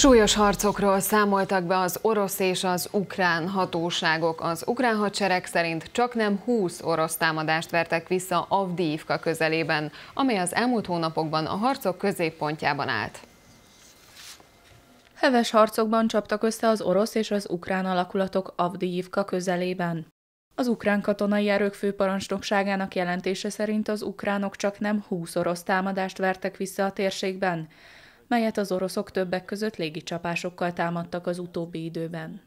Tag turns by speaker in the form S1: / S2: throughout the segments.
S1: Súlyos harcokról számoltak be az orosz és az ukrán hatóságok. Az ukrán hadsereg szerint csak nem 20 orosz támadást vertek vissza Avdiivka közelében, amely az elmúlt hónapokban a harcok középpontjában állt.
S2: Heves harcokban csaptak össze az orosz és az ukrán alakulatok Avdiivka közelében. Az ukrán katonai erők főparancsnokságának jelentése szerint az ukránok csak nem 20 orosz támadást vertek vissza a térségben, melyet az oroszok többek között légicsapásokkal támadtak az utóbbi időben.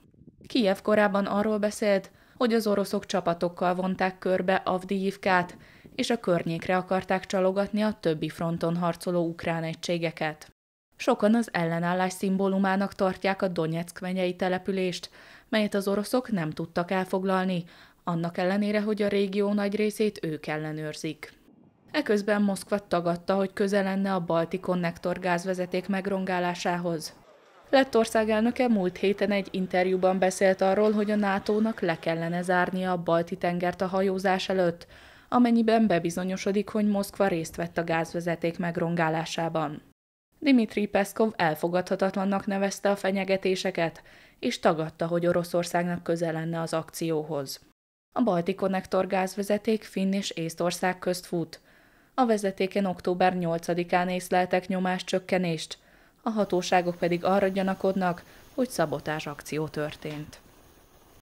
S2: Kijev korábban arról beszélt, hogy az oroszok csapatokkal vonták körbe Avdiivkát, és a környékre akarták csalogatni a többi fronton harcoló ukrán egységeket. Sokan az ellenállás szimbólumának tartják a Donetsk menyei települést, melyet az oroszok nem tudtak elfoglalni, annak ellenére, hogy a régió nagy részét ők ellenőrzik. Eközben Moszkva tagadta, hogy közel lenne a balti konnektor gázvezeték megrongálásához. Lettország elnöke múlt héten egy interjúban beszélt arról, hogy a NATO-nak le kellene zárnia a balti tengert a hajózás előtt, amennyiben bebizonyosodik, hogy Moszkva részt vett a gázvezeték megrongálásában. Dimitri Peszkov elfogadhatatlannak nevezte a fenyegetéseket, és tagadta, hogy Oroszországnak közel lenne az akcióhoz. A balti konnektor gázvezeték Finn és Észtország közt fut, a vezetéken október 8-án észleltek nyomáscsökkenést, a hatóságok pedig arra gyanakodnak, hogy szabotás akció történt.